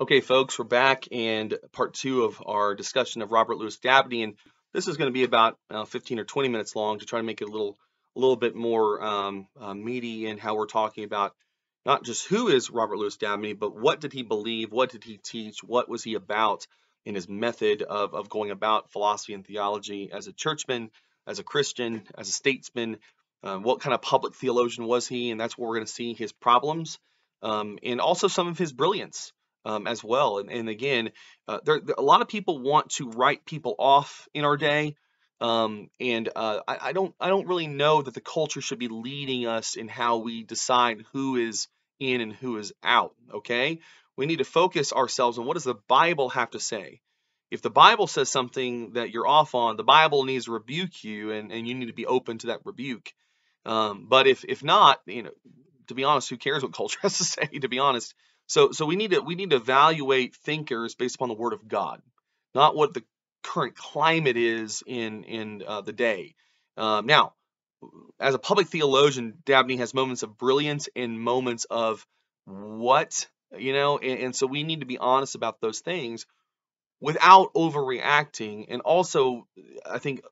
Okay, folks, we're back and part two of our discussion of Robert Lewis Dabney, and this is going to be about uh, 15 or 20 minutes long to try to make it a little, a little bit more um, uh, meaty in how we're talking about not just who is Robert Lewis Dabney, but what did he believe, what did he teach, what was he about in his method of, of going about philosophy and theology as a churchman, as a Christian, as a statesman, uh, what kind of public theologian was he, and that's where we're going to see his problems um, and also some of his brilliance um, as well. And, and again, uh, there, there, a lot of people want to write people off in our day, um, and uh, I, I, don't I don't really know that the culture should be leading us in how we decide who is in and who is out. Okay, we need to focus ourselves on what does the Bible have to say. If the Bible says something that you're off on, the Bible needs to rebuke you, and, and you need to be open to that rebuke. Um, but if if not, you know, to be honest, who cares what culture has to say? To be honest, so so we need to we need to evaluate thinkers based upon the Word of God, not what the current climate is in in uh, the day. Um, now, as a public theologian, Dabney has moments of brilliance and moments of what you know, and, and so we need to be honest about those things without overreacting, and also I think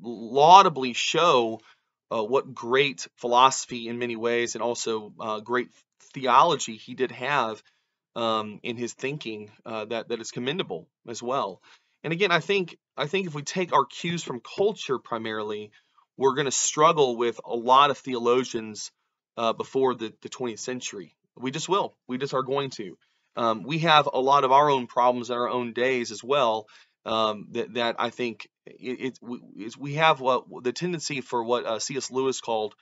laudably show uh, what great philosophy in many ways and also uh, great theology he did have um, in his thinking uh, that that is commendable as well. And again, I think I think if we take our cues from culture primarily, we're going to struggle with a lot of theologians uh, before the, the 20th century. We just will. We just are going to. Um, we have a lot of our own problems in our own days as well um, that, that I think it, it, we have what the tendency for what uh, C.S. Lewis called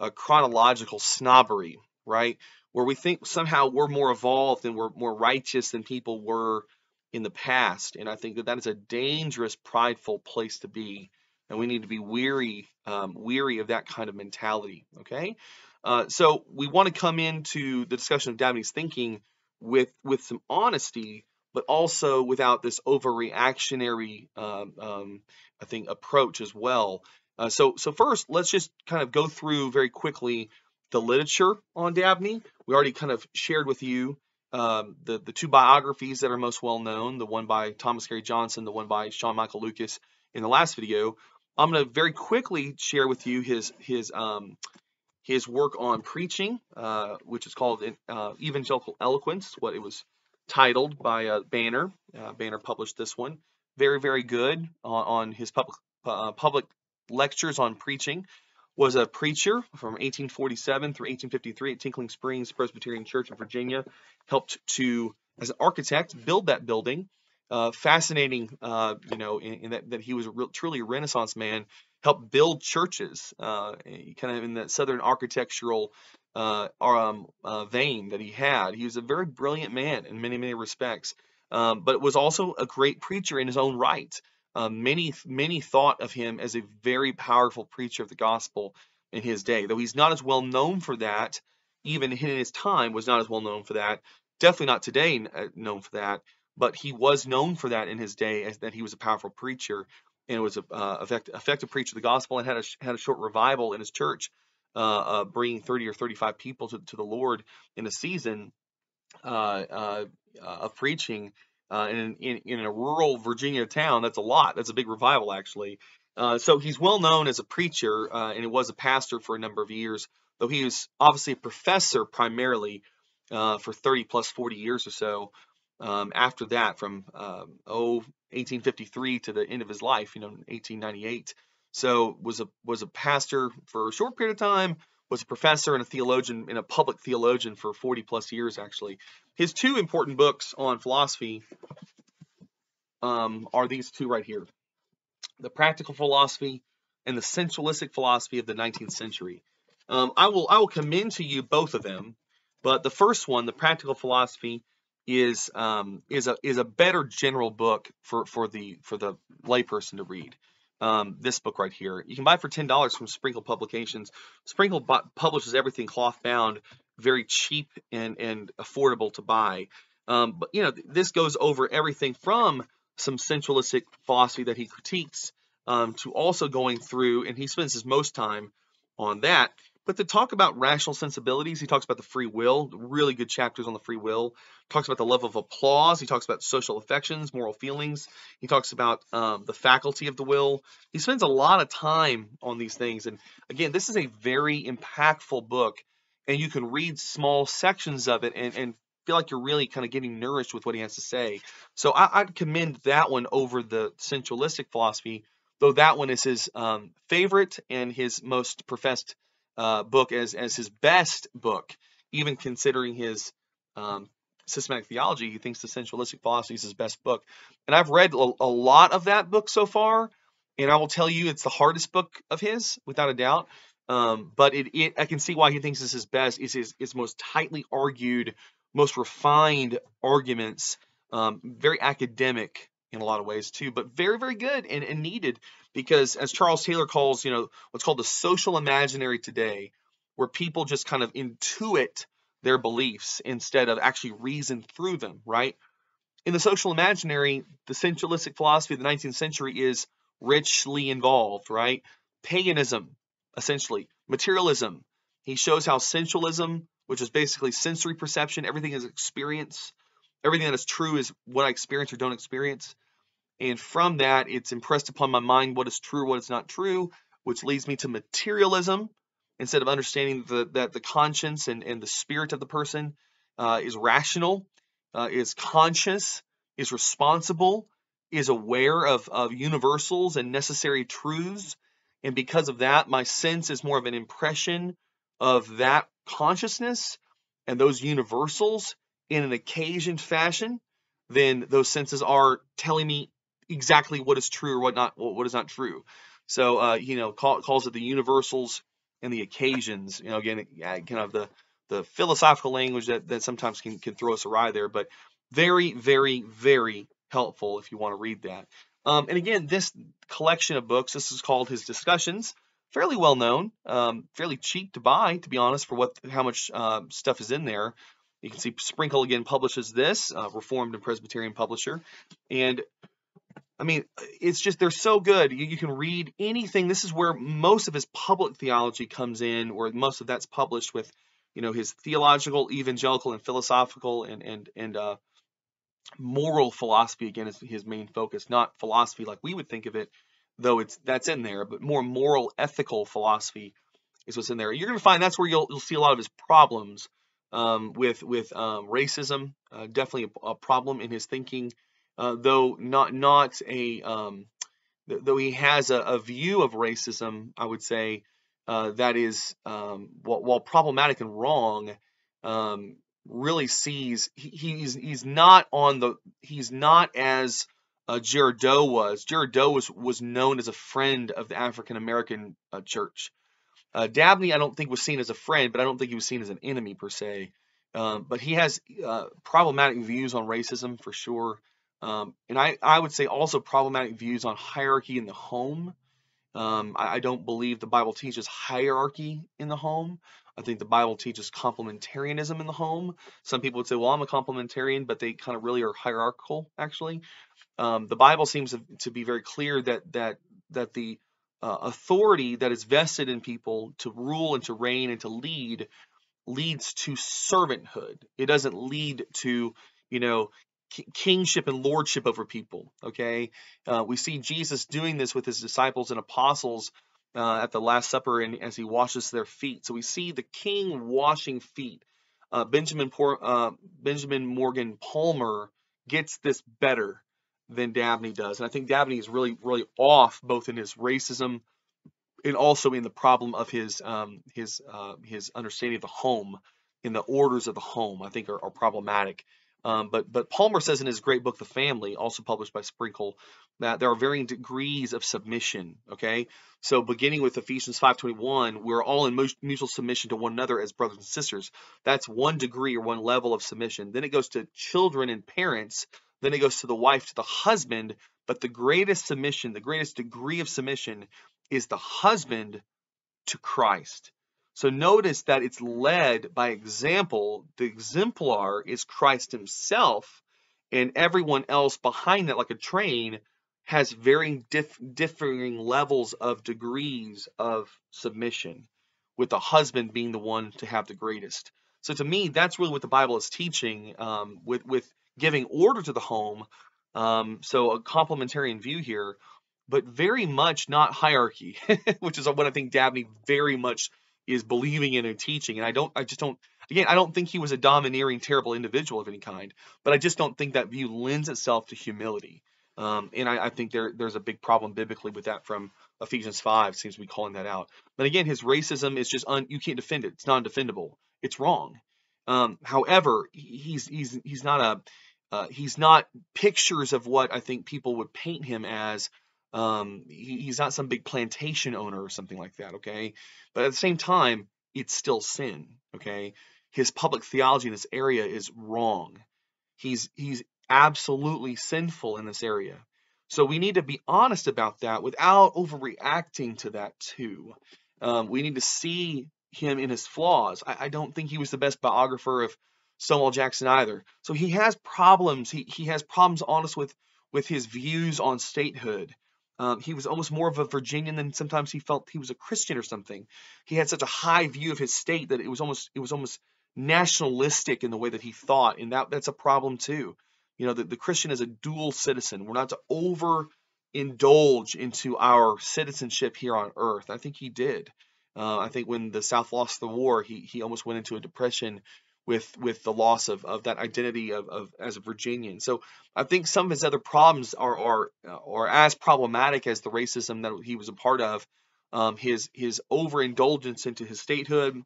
a chronological snobbery, right? Where we think somehow we're more evolved and we're more righteous than people were in the past. And I think that that is a dangerous, prideful place to be. And we need to be weary, um, weary of that kind of mentality. Okay. Uh, so we want to come into the discussion of Dabney's thinking with with some honesty but also without this overreactionary, um, um, I think, approach as well. Uh, so, so first, let's just kind of go through very quickly the literature on Dabney. We already kind of shared with you um, the the two biographies that are most well known, the one by Thomas Cary Johnson, the one by Sean Michael Lucas in the last video. I'm going to very quickly share with you his his um, his work on preaching, uh, which is called uh, Evangelical Eloquence, what it was titled by uh, Banner. Uh, Banner published this one. Very, very good on, on his public uh, public lectures on preaching. Was a preacher from 1847 through 1853 at Tinkling Springs Presbyterian Church in Virginia. Helped to, as an architect, build that building. Uh, fascinating, uh, you know, in, in that, that, he was a real, truly a Renaissance man. Helped build churches, uh, kind of in that Southern architectural uh, um, uh, vein that he had. He was a very brilliant man in many, many respects, um, but was also a great preacher in his own right. Um, many, many thought of him as a very powerful preacher of the gospel in his day, though he's not as well known for that. Even in his time, was not as well known for that. Definitely not today uh, known for that, but he was known for that in his day, as that he was a powerful preacher and was a uh, effective, effective preacher of the gospel and had a had a short revival in his church uh, uh, bringing 30 or 35 people to, to the Lord in a season uh, uh, uh in, in, in, a rural Virginia town. That's a lot. That's a big revival, actually. so he's well known as a preacher, and he was a pastor for a number of years, though he was obviously a professor primarily for 30 plus 40 years or so. Um, after that, from um, oh 1853 to the end of his life, you know, 1898. So was a was a pastor for a short period of time, was a professor and a theologian and a public theologian for 40 plus years actually. His two important books on philosophy um, are these two right here. The Practical Philosophy and the Sensualistic Philosophy of the 19th Century. Um, I will I will commend to you both of them, but the first one, the Practical Philosophy, is um, is a is a better general book for for the for the layperson to read um, this book right here. You can buy for $10 from Sprinkle Publications. Sprinkle publishes everything cloth bound, very cheap and, and affordable to buy. Um, but, you know, this goes over everything from some sensualistic philosophy that he critiques um, to also going through, and he spends his most time on that, But to talk about rational sensibilities, he talks about the free will, really good chapters on the free will. Talks about the love of applause. He talks about social affections, moral feelings. He talks about um, the faculty of the will. He spends a lot of time on these things. And again, this is a very impactful book, and you can read small sections of it and, and feel like you're really kind of getting nourished with what he has to say. So I, would commend that one over the sensualistic philosophy, though that one is his um, favorite and his most professed uh, book as as his best book, even considering his um, systematic theology. He thinks the sensualistic philosophy is his best book, and I've read a, a lot of that book so far, and I will tell you it's the hardest book of his, without a doubt. Um, but it, it, I can see why he thinks it's his best. Is his, his most tightly argued, most refined arguments, um, very academic in a lot of ways too, but very, very good and, and needed because as Charles Taylor calls, you know, what's called the social imaginary today, where people just kind of intuit their beliefs instead of actually reason through them, right? In the social imaginary, the sensualistic philosophy of the 19th century is richly involved, right? Paganism, essentially, materialism. He shows how sensualism, which is basically sensory perception, everything is experience, everything that is true is what I experience or don't experience. And from that, it's impressed upon my mind what is true, what is not true, which leads me to materialism instead of understanding the, that the conscience and, and the spirit of the person uh, is rational, uh, is conscious, is responsible, is aware of, of universals and necessary truths. And because of that, my sense is more of an impression of that consciousness and those universals in an occasioned fashion than those senses are telling me exactly what is true or what not what is not true. So uh, you know call, calls it the universals and the occasions. You know again kind of the the philosophical language that, that sometimes can, can throw us awry there, but very very very helpful if you want to read that. Um, and again, this collection of books, this is called his discussions. Fairly well known, um, fairly cheap to buy, to be honest, for what how much uh, stuff is in there. You can see Sprinkle again publishes this, uh, Reformed and Presbyterian publisher, and I mean, it's just they're so good. You, you, can read anything. This is where most of his public theology comes in, where most of that's published with, you know, his theological, evangelical, and philosophical and and and uh, moral philosophy again is his main focus. Not philosophy like we would think of it, though it's that's in there, but more moral, ethical philosophy is what's in there. You're going to find that's where you'll you'll see a lot of his problems um, with with um, racism. Uh, definitely a, a problem in his thinking uh, though not not a um, though he has a, a, view of racism, I would say uh, that is um, while, while, problematic and wrong, um, really sees he, he's he's not on the he's not as uh, was. Girardeau was was known as a friend of the African American uh, church. Uh, Dabney, I don't think was seen as a friend, but I don't think he was seen as an enemy per se. Um, but he has uh, problematic views on racism for sure. Um, and I, I would say also problematic views on hierarchy in the home. Um, I, I, don't believe the Bible teaches hierarchy in the home. I think the Bible teaches complementarianism in the home. Some people would say, well, I'm a complementarian, but they kind of really are hierarchical, actually. Um, the Bible seems to, be very clear that that that the uh, authority that is vested in people to rule and to reign and to lead leads to servanthood. It doesn't lead to you know kingship and lordship over people. Okay, uh, we see Jesus doing this with his disciples and apostles uh, at the Last Supper, and as he washes their feet. So we see the king washing feet. Uh, Benjamin uh, Benjamin Morgan Palmer gets this better than Dabney does, and I think Dabney is really really off both in his racism and also in the problem of his um, his uh, his understanding of the home in the orders of the home. I think are, are problematic. Um, but but Palmer says in his great book, The Family, also published by Sprinkle, that there are varying degrees of submission. Okay, so beginning with Ephesians 5:21, we're all in mutual submission to one another as brothers and sisters. That's one degree or one level of submission. Then it goes to children and parents. Then it goes to the wife, to the husband. But the greatest submission, the greatest degree of submission, is the husband to Christ. So notice that it's led by example. The exemplar is Christ himself, and everyone else behind that, like a train, has varying dif- differing levels of degrees of submission. with the husband being the one to have the greatest. So to me, that's really what the Bible is teaching um, with with giving order to the home. Um, so a complementarian view here, but very much not hierarchy, which is what I think Dabney very much is believing in and teaching. And I don't, I just don't, again, I don't think he was a domineering, terrible individual of any kind, but I just don't think that view lends itself to humility. Um, and I, I, think there there's a big problem biblically with that from Ephesians 5 seems to be calling that out. But again, his racism is just un, you can't defend it. It's non-defendable. It's wrong. Um, however, he's he's he's not a uh, he's not pictures of what I think people would paint him as. Um, he, he's not some big plantation owner or something like that. Okay, but at the same time, it's still sin. Okay, his public theology in this area is wrong. He's he's absolutely sinful in this area. So we need to be honest about that without overreacting to that too. Um, we need to see him in his flaws. I, I, don't think he was the best biographer of Stonewall Jackson either. So he has problems. He he has problems, honest with with his views on statehood. Um, he was almost more of a Virginian than sometimes he felt he was a Christian or something. He had such a high view of his state that it was almost it was almost nationalistic in the way that he thought, and that that's a problem too. You know, the, the Christian is a dual citizen. We're not to over indulge into our citizenship here on earth. I think he did. Uh, I think when the South lost the war, he he almost went into a depression with with the loss of, of that identity of, of as a Virginian. So I think some of his other problems are are are as problematic as the racism that he was a part of. Um, his his overindulgence into his statehood,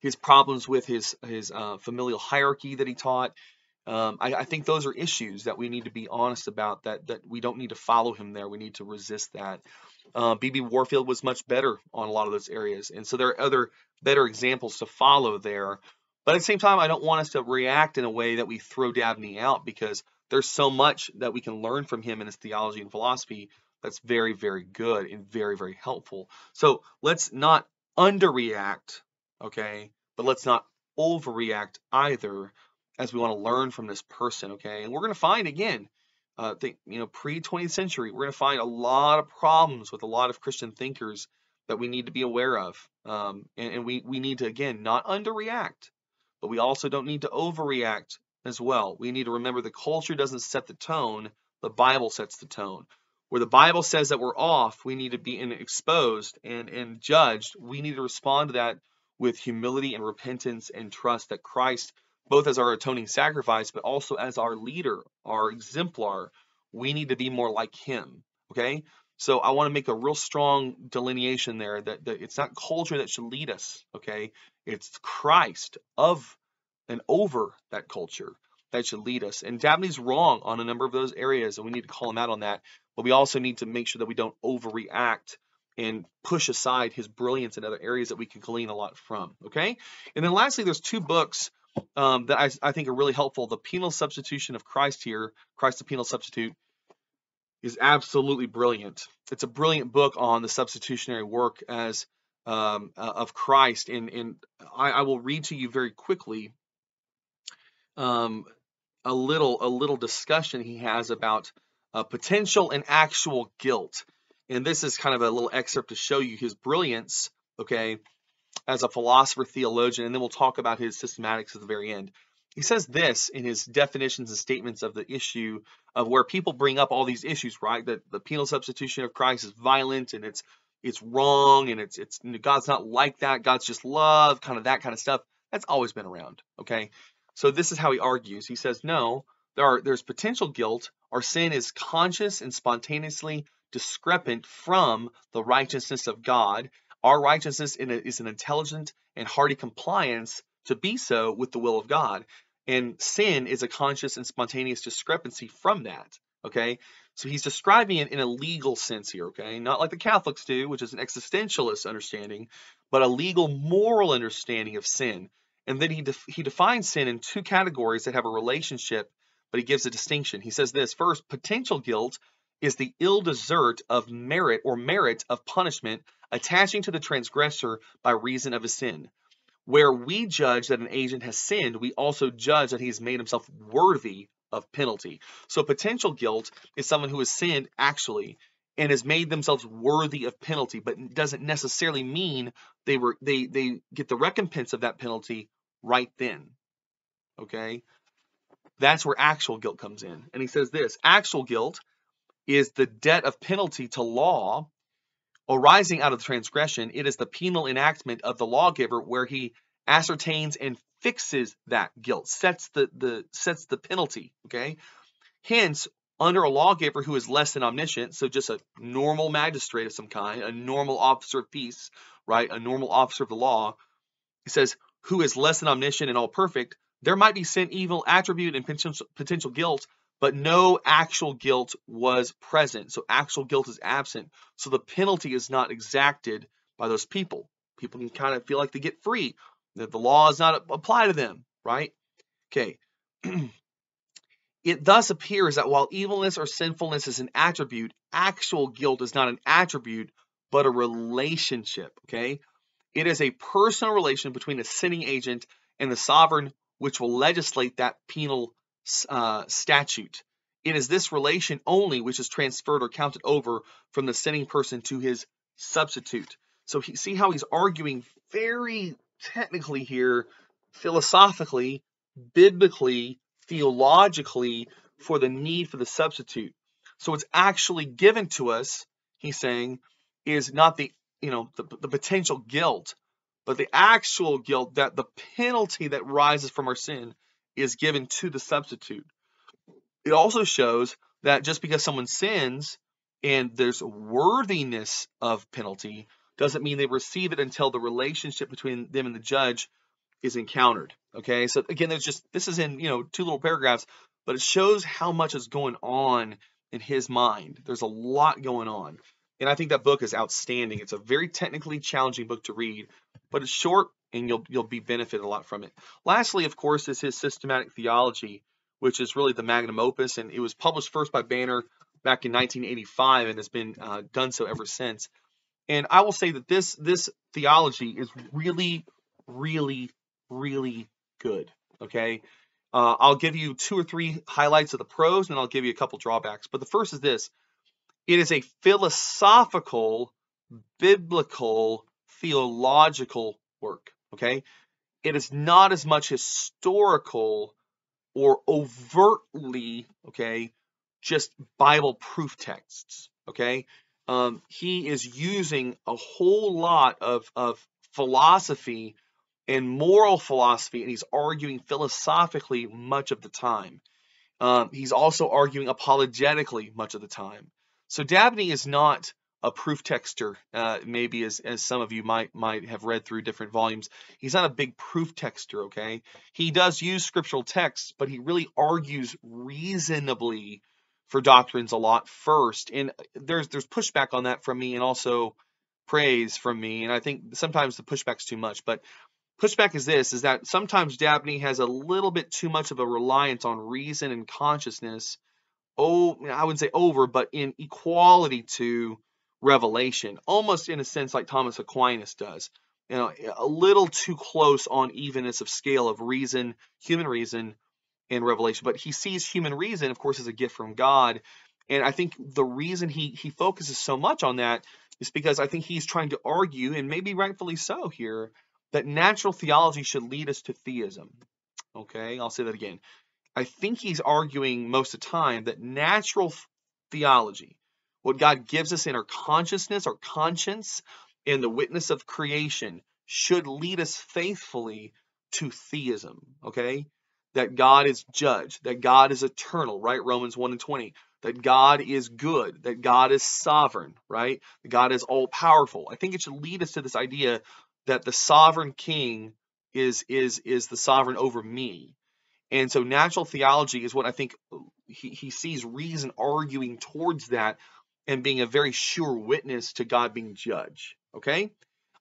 his problems with his his uh, familial hierarchy that he taught. Um, I, I, think those are issues that we need to be honest about. That that we don't need to follow him there. We need to resist that. Uh, B.B. Warfield was much better on a lot of those areas, and so there are other better examples to follow there. But at the same time, I don't want us to react in a way that we throw Dabney out because there's so much that we can learn from him in his theology and philosophy that's very, very good and very, very helpful. So let's not underreact, okay? But let's not overreact either as we want to learn from this person, okay? And we're going to find again, uh, think, you know, pre 20th century, we're going to find a lot of problems with a lot of Christian thinkers that we need to be aware of. Um, and, and we, we need to, again, not underreact, but we also don't need to overreact as well. We need to remember the culture doesn't set the tone, the Bible sets the tone. Where the Bible says that we're off, we need to be exposed and, and judged. We need to respond to that with humility and repentance and trust that Christ, both as our atoning sacrifice, but also as our leader, our exemplar, we need to be more like him. Okay? So I want to make a real strong delineation there that, that it's not culture that should lead us. Okay? It's Christ of and over that culture that should lead us. And Dabney's wrong on a number of those areas, and we need to call him out on that. But we also need to make sure that we don't overreact and push aside his brilliance in other areas that we can glean a lot from. Okay. And then lastly, there's two books um, that I, I, think are really helpful. The Penal Substitution of Christ here, Christ the Penal Substitute, is absolutely brilliant. It's a brilliant book on the substitutionary work as um, uh, of Christ. And, and I, I, will read to you very quickly um, a little a little discussion he has about uh, potential and actual guilt. And this is kind of a little excerpt to show you his brilliance, okay, as a philosopher theologian, and then we'll talk about his systematics at the very end. He says this in his definitions and statements of the issue of where people bring up all these issues, right? That the penal substitution of Christ is violent and it's it's wrong and it's it's God's not like that. God's just love, kind of that kind of stuff. That's always been around, okay? So this is how he argues. He says, no, there are there's potential guilt. Our sin is conscious and spontaneously discrepant from the righteousness of God. Our righteousness is an intelligent and hearty compliance to be so with the will of God. And sin is a conscious and spontaneous discrepancy from that. Okay. So he's describing it in a legal sense here. Okay. Not like the Catholics do, which is an existentialist understanding, but a legal moral understanding of sin. And then he, def- he defines sin in two categories that have a relationship, but he gives a distinction. He says this first, potential guilt is the ill desert of merit or merit of punishment attaching to the transgressor by reason of his sin. Where we judge that an agent has sinned, we also judge that he has made himself worthy of penalty. So potential guilt is someone who has sinned actually, and has made themselves worthy of penalty, but doesn't necessarily mean they were they they get the recompense of that penalty right then. Okay? That's where actual guilt comes in. And he says this, actual guilt is the debt of penalty to law arising out of the transgression. It is the penal enactment of the lawgiver where he ascertains and fixes that guilt, sets the the sets the penalty, okay? Hence, under a lawgiver who is less than omniscient, so just a normal magistrate of some kind, a normal officer of peace, right? A normal officer of the law, he says, who is less than omniscient and all perfect, there might be sin, evil, attribute, and potential, potential guilt, but no actual guilt was present. So actual guilt is absent. So the penalty is not exacted by those people. People can kind of feel like they get free, that the law is not applied to them, right? Okay. It thus appears that while evilness or sinfulness is an attribute, actual guilt is not an attribute, but a relationship. Okay? It is a personal relation between a sinning agent and the sovereign which will legislate that penal uh, statute. It is this relation only which is transferred or counted over from the sinning person to his substitute. So he, see how he's arguing very technically here, philosophically, biblically, theologically for the need for the substitute. So what's actually given to us, he's saying, is not the you know the, the potential guilt, but the actual guilt that the penalty that rises from our sin is given to the substitute. It also shows that just because someone sins and there's worthiness of penalty doesn't mean they receive it until the relationship between them and the judge is encountered. Okay, so again, there's just this is in you know two little paragraphs, but it shows how much is going on in his mind. There's a lot going on, and I think that book is outstanding. It's a very technically challenging book to read, but it's short and you'll you'll be benefited a lot from it. Lastly, of course, is his systematic theology, which is really the magnum opus, and it was published first by Banner back in 1985 and has been uh, done so ever since. And I will say that this this theology is really, really really good. Okay. Uh, I'll give you two or three highlights of the pros and I'll give you a couple drawbacks. But the first is this it is a philosophical, biblical, theological work. Okay. It is not as much historical or overtly, okay, just Bible proof texts. Okay. Um, he is using a whole lot of, of philosophy and moral philosophy, and he's arguing philosophically much of the time. Um, he's also arguing apologetically much of the time. So Dabney is not a proof texter, uh, maybe as, as some of you might might have read through different volumes. He's not a big proof texter, okay? He does use scriptural texts, but he really argues reasonably for doctrines a lot first. And uh, there's there's pushback on that from me and also praise from me. And I think sometimes the pushback's too much. But pushback is this is that sometimes Dabney has a little bit too much of a reliance on reason and consciousness. Oh, I wouldn't say over, but in equality to revelation, almost in a sense like Thomas Aquinas does. You know, a little too close on evenness of scale of reason, human reason, and revelation. But he sees human reason, of course, as a gift from God. And I think the reason he he focuses so much on that is because I think he's trying to argue, and maybe rightfully so here, that natural theology should lead us to theism. Okay, I'll say that again. I think he's arguing most of the time that natural theology, what God gives us in our consciousness, our conscience, in the witness of creation, should lead us faithfully to theism. Okay, that God is judge, that God is eternal, right? Romans 1 and 20. That God is good, that God is sovereign, right? That God is all powerful. I think it should lead us to this idea that the sovereign king is is is the sovereign over me. And so natural theology is what I think he, he sees reason arguing towards that and being a very sure witness to God being judge. Okay?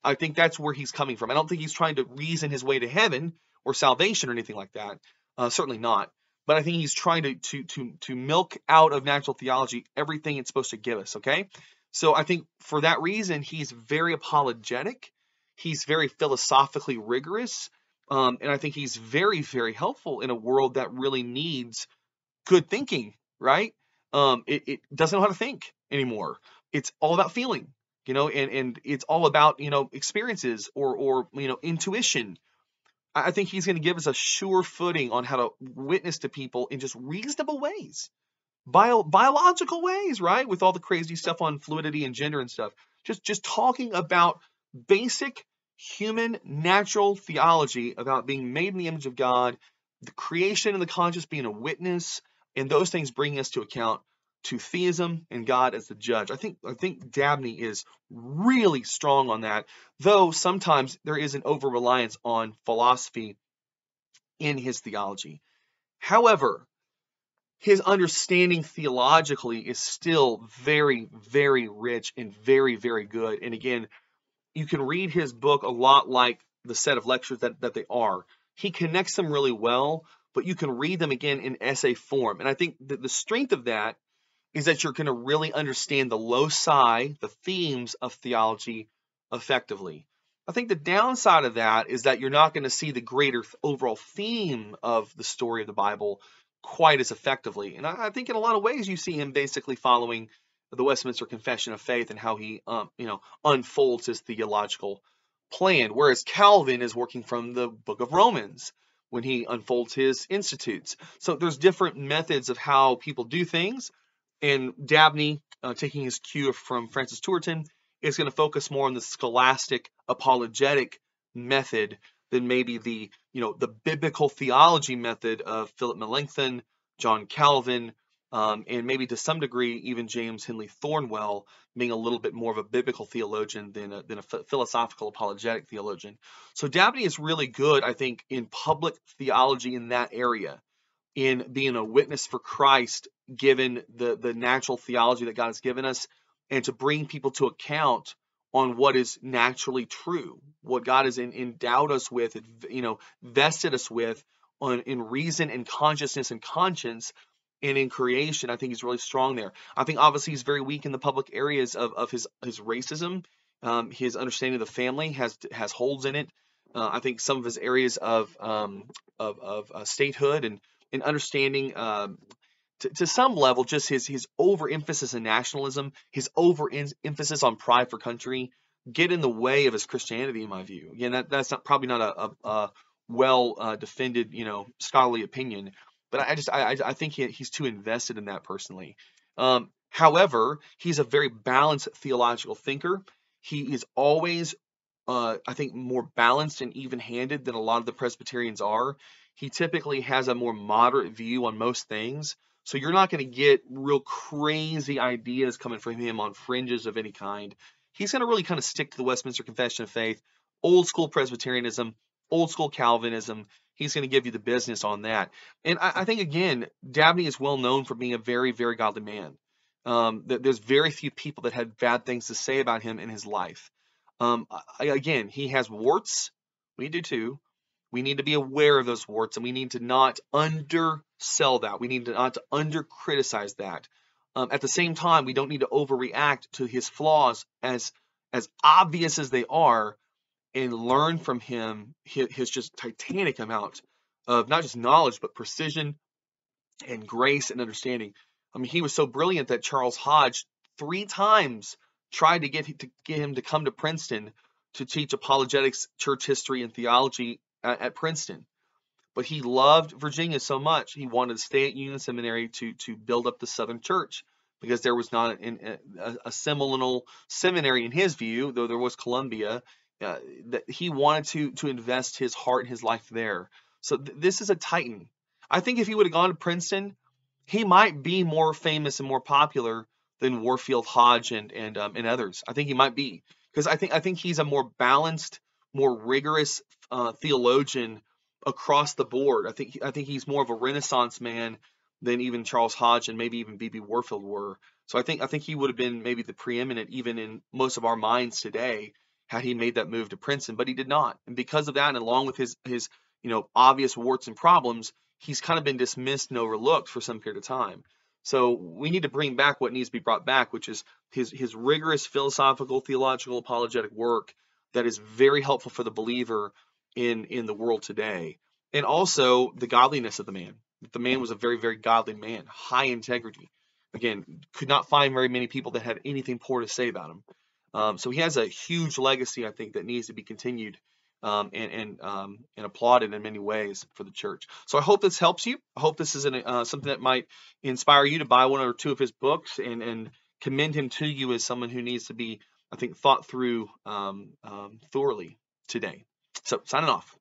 I think that's where he's coming from. I don't think he's trying to reason his way to heaven or salvation or anything like that. Uh, certainly not. But I think he's trying to, to to to milk out of natural theology everything it's supposed to give us. Okay, so I think for that reason he's very apologetic He's very philosophically rigorous. Um, and I think he's very, very helpful in a world that really needs good thinking, right? Um, it, it doesn't know how to think anymore. it's all about feeling, you know, and, and it's all about, you know, experiences or, or, you know, intuition. I think he's going to give us a sure footing on how to witness to people in just reasonable ways, bio, biological ways, right? With all the crazy stuff on fluidity and gender and stuff. Just, just talking about basic human natural theology about being made in the image of God, the creation and the conscious being a witness, and those things bringing us to account to theism and God as the judge. I think I think Dabney is really strong on that, though sometimes there is an over reliance on philosophy in his theology. However, his understanding theologically is still very, very rich and very, very good. And again, you can read his book a lot like the set of lectures that, that they are. He connects them really well, but you can read them again in essay form. And I think that the strength of that is that you're going to really understand the loci, the themes of theology effectively. I think the downside of that is that you're not going to see the greater overall theme of the story of the Bible quite as effectively. And I, think in a lot of ways you see him basically following the Westminster Confession of Faith and how he, um, you know, unfolds his theological plan. Whereas Calvin is working from the Book of Romans when he unfolds his institutes. So there's different methods of how people do things. And Dabney, uh, taking his cue from Francis Turretin, is going to focus more on the scholastic apologetic method than maybe the you know the biblical theology method of Philip Melanchthon, John Calvin, um, and maybe to some degree even James Henley Thornwell being a little bit more of a biblical theologian than a, than a philosophical apologetic theologian. So Dabney is really good, I think, in public theology in that area in being a witness for Christ, given the, the natural theology that God has given us, and to bring people to account on what is naturally true, what God has in, endowed us with, you know, vested us with on in reason and consciousness and conscience and in creation. I think he's really strong there. I think obviously he's very weak in the public areas of, of his his racism. Um, his understanding of the family has has holes in it. Uh, I think some of his areas of um, of, of uh, statehood and in understanding um, to, to, some level just his his overemphasis in nationalism, his overemphasis on pride for country, get in the way of his Christianity, in my view. Again, that, that's not probably not a, a, a well uh, defended, you know, scholarly opinion, but I just I, I think he, he's too invested in that personally. Um, however, he's a very balanced theological thinker. He is always, uh, I think, more balanced and even-handed than a lot of the Presbyterians are he typically has a more moderate view on most things. So you're not going to get real crazy ideas coming from him on fringes of any kind. He's going to really kind of stick to the Westminster Confession of Faith, old school Presbyterianism, old school Calvinism. He's going to give you the business on that. And I, I think, again, Dabney is well known for being a very, very godly man. Um, there's very few people that had bad things to say about him in his life. Um, again, he has warts. We do too. We need to be aware of those warts and we need to not undersell that. We need to not to under criticize that. Um, at the same time, we don't need to overreact to his flaws as as obvious as they are and learn from him his, his just titanic amount of not just knowledge but precision and grace and understanding. I mean, he was so brilliant that Charles Hodge three times tried to get to get him to come to Princeton to teach apologetics, church history, and theology at, at Princeton. But he loved Virginia so much, he wanted to stay at Union Seminary to, to build up the Southern Church because there was not an, a, a seminal seminary in his view, though there was Columbia, uh, that he wanted to, to invest his heart and his life there. So th- this is a titan. I think if he would have gone to Princeton, he might be more famous and more popular than Warfield Hodge and and um, and others. I think he might be because I think I think he's a more balanced, more rigorous uh, theologian across the board. I think I think he's more of a Renaissance man than even Charles Hodge and maybe even B.B. Warfield were. So I think I think he would have been maybe the preeminent even in most of our minds today had he made that move to Princeton, but he did not. And because of that, and along with his his you know obvious warts and problems, he's kind of been dismissed and overlooked for some period of time. So we need to bring back what needs to be brought back, which is his his rigorous philosophical, theological, apologetic work that is very helpful for the believer in in the world today and also the godliness of the man the man was a very very godly man high integrity again, could not find very many people that had anything poor to say about him. Um, so he has a huge legacy, I think, that needs to be continued um, and and um, and applauded in many ways for the church. So I hope this helps you. I hope this is an, uh, something that might inspire you to buy one or two of his books and and commend him to you as someone who needs to be, I think, thought through um, um, thoroughly today. So signing off.